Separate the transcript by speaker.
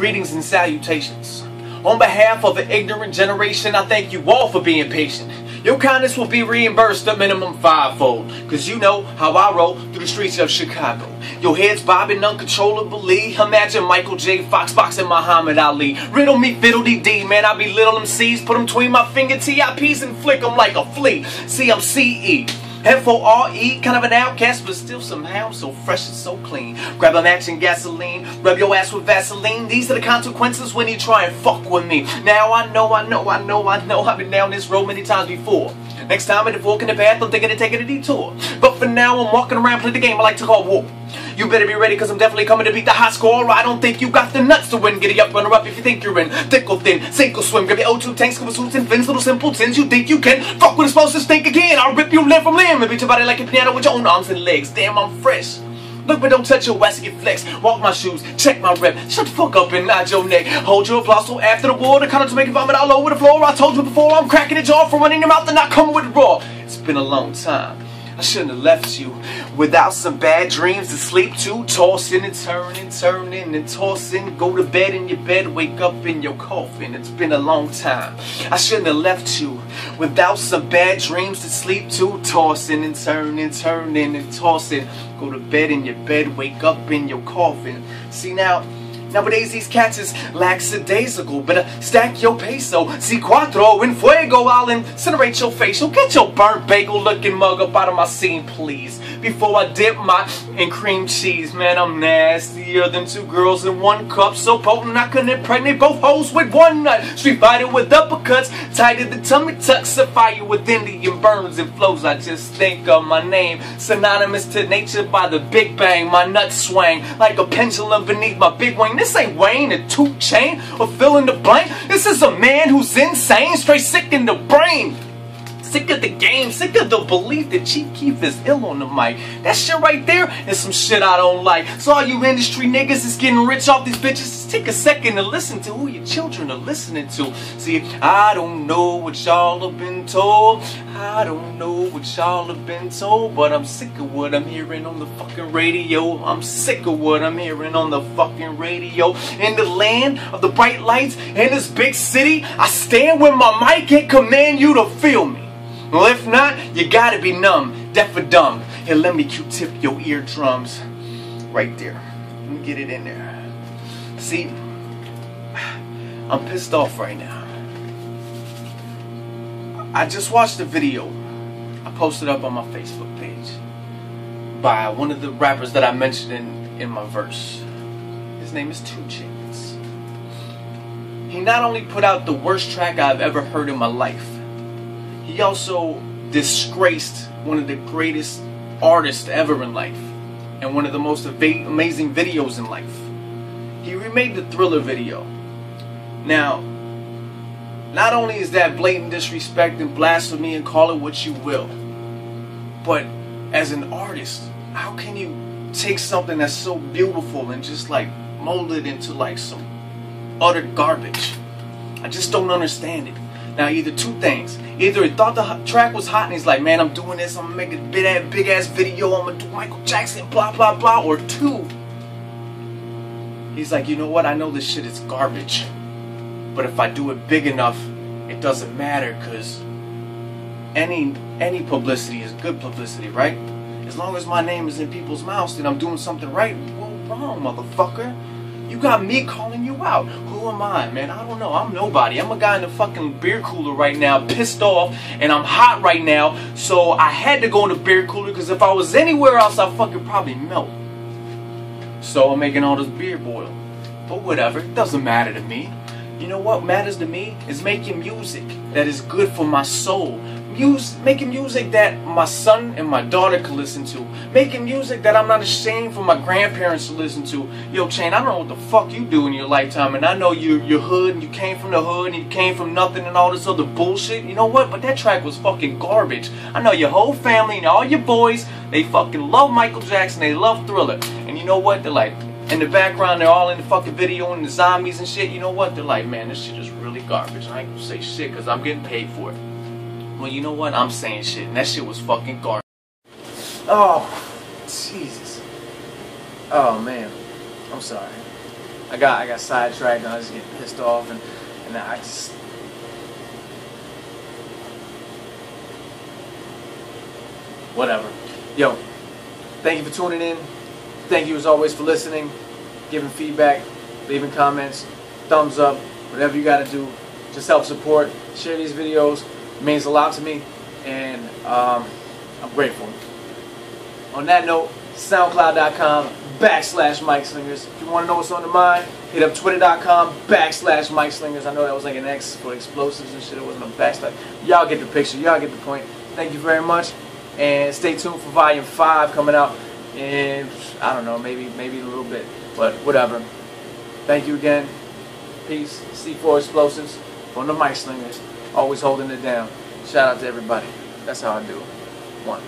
Speaker 1: Greetings and salutations. On behalf of the ignorant generation, I thank you all for being patient. Your kindness will be reimbursed a minimum fivefold. Cause you know how I roll through the streets of Chicago. Your head's bobbing uncontrollably. Imagine Michael J. Fox boxing Muhammad Ali. Riddle me fiddly D, man. I be little MCs, put them between my finger TIPs and flick them like a flea. See, I'm CE. F-O-R-E, kind of an outcast, but still somehow so fresh and so clean. Grab a match and gasoline, rub your ass with Vaseline. These are the consequences when you try and fuck with me. Now I know, I know, I know, I know, I've been down this road many times before. Next time I'm walking the path, I'm thinking of taking a detour. But for now, I'm walking around, play the game I like to call war. You better be ready, cause I'm definitely coming to beat the high score. I don't think you got the nuts to win. Get it up, runner up if you think you're in. Thick or thin, sink or swim. Grab your O2 tanks, scuba suits, and fins, little simpletons. You think you can fuck with to stink again. I'll rip you limb from limb and beat your body like a piano with your own arms and legs. Damn, I'm fresh. Look, but don't touch your ass, get flex. Walk my shoes, check my rep. Shut the fuck up and nod your neck. Hold your applause after the war. The kind of to make you vomit all over the floor. I told you before, I'm cracking a jaw for running your mouth and not coming with raw. It's been a long time. I shouldn't have left you without some bad dreams to sleep to. Tossing and turning, turning and tossing. Go to bed in your bed, wake up in your coffin. It's been a long time. I shouldn't have left you without some bad dreams to sleep to. Tossing and turning, turning and tossing. Go to bed in your bed, wake up in your coffin. See now. Nowadays these cats is lackadaisical. Better stack your peso. Si cuatro en fuego. I'll incinerate your. You'll get your burnt bagel looking mug up out of my scene, please. Before I dip my in cream cheese. Man, I'm nastier than two girls in one cup. So potent I can impregnate both hoes with one nut. Street fighter with uppercuts. Tight in the tummy tucks. A fire with Indian burns and flows. I just think of my name. Synonymous to nature by the Big Bang. My nuts swang like a pendulum beneath my big wing. This ain't Wayne and 2 Chain or fill in the blank. This is a man who's insane, straight sick in the brain. Sick of the game, sick of the belief that Chief Keef is ill on the mic. That shit right there is some shit I don't like. So all you industry niggas is getting rich off these bitches, just take a second to listen to who your children are listening to. See, I don't know what y'all have been told. I don't know what y'all have been told, but I'm sick of what I'm hearing on the fucking radio. I'm sick of what I'm hearing on the fucking radio. In the land of the bright lights in this big city, I stand with my mic and command you to feel me. Well, if not, you gotta be numb, deaf or dumb. Here, let me Q-tip your eardrums. Right there. Let me get it in there. See, I'm pissed off right now. I just watched a video I posted up on my Facebook page by one of the rappers that I mentioned in, in my verse. His name is 2 Chainz. He not only put out the worst track I've ever heard in my life, he also disgraced one of the greatest artists ever in life and one of the most amazing videos in life. He remade the Thriller video. Now, not only is that blatant disrespect and blasphemy and call it what you will, but as an artist, how can you take something that's so beautiful and just like mold it into like some utter garbage? I just don't understand it. Now, either two things. Either he thought the track was hot and he's like, man, I'm doing this, I'm gonna make a big ass, big ass video, I'm gonna do Michael Jackson, blah, blah, blah. Or two, he's like, you know what, I know this shit is garbage. But if I do it big enough, it doesn't matter because any any publicity is good publicity, right? As long as my name is in people's mouths and I'm doing something right, well, wrong, motherfucker. You got me calling you out. Who am I, man? I don't know. I'm nobody. I'm a guy in the fucking beer cooler right now, pissed off, and I'm hot right now. So I had to go in the beer cooler because if I was anywhere else, I'd fucking probably melt. So I'm making all this beer boil. But whatever, it doesn't matter to me. You know what matters to me is making music that is good for my soul, making music that my son and my daughter can listen to. Making music that I'm not ashamed for my grandparents to listen to. Yo, Chain, I don't know what the fuck you do in your lifetime, and I know you, you're hood, and you came from the hood, and you came from nothing, and all this other bullshit. You know what? But that track was fucking garbage. I know your whole family and all your boys, they fucking love Michael Jackson, they love Thriller. And you know what? They're like, in the background, they're all in the fucking video and the zombies and shit. You know what? They're like, man, this shit is really garbage. I ain't gonna say shit because I'm getting paid for it. Well, you know what? I'm saying shit, and that shit was fucking garbage. Oh, Jesus. Oh, man. I'm sorry. I got I got sidetracked and I was getting pissed off and and I just whatever. Yo, thank you for tuning in. Thank you as always for listening, giving feedback, leaving comments, thumbs up, whatever you got to do. Just help support. Share these videos. Means a lot to me, and um, I'm grateful. On that note, SoundCloud.com backslash MicSlingers. If you want to know what's on the mind, hit up Twitter.com backslash MicSlingers. I know that was like an X for explosives and shit. It wasn't a backslash. Y'all get the picture. Y'all get the point. Thank you very much. And stay tuned for Volume 5 coming out in, I don't know, maybe maybe a little bit. But whatever. Thank you again. Peace. C4 Explosives from the MicSlingers. Always holding it down. Shout out to everybody. That's how I do it. One.